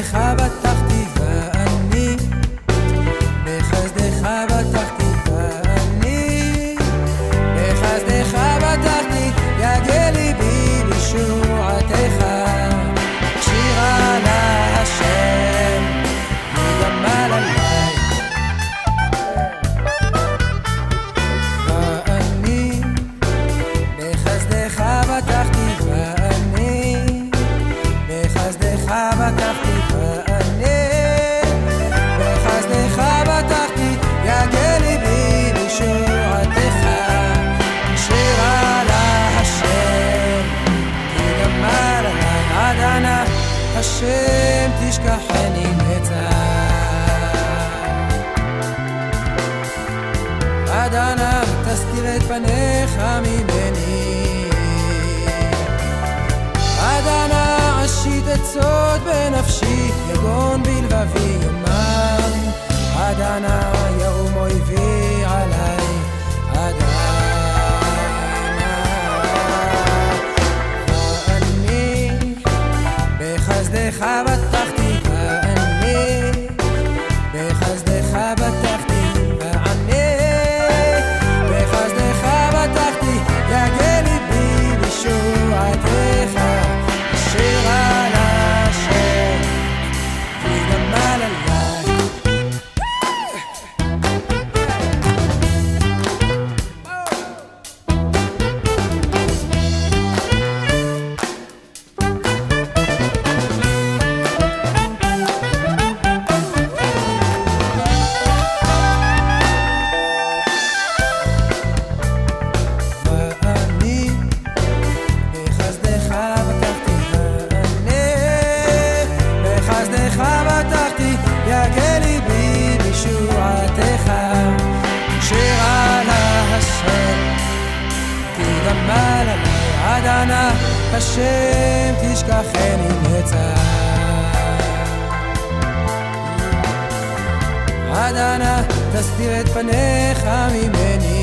לך בתא השם תשכחני נצח. עד אנא תסתיר את פניך ממני. עד אנא אשית עצות בנפשי, השם תשכחני נצח. עד אנא תסתיר את פניך ממני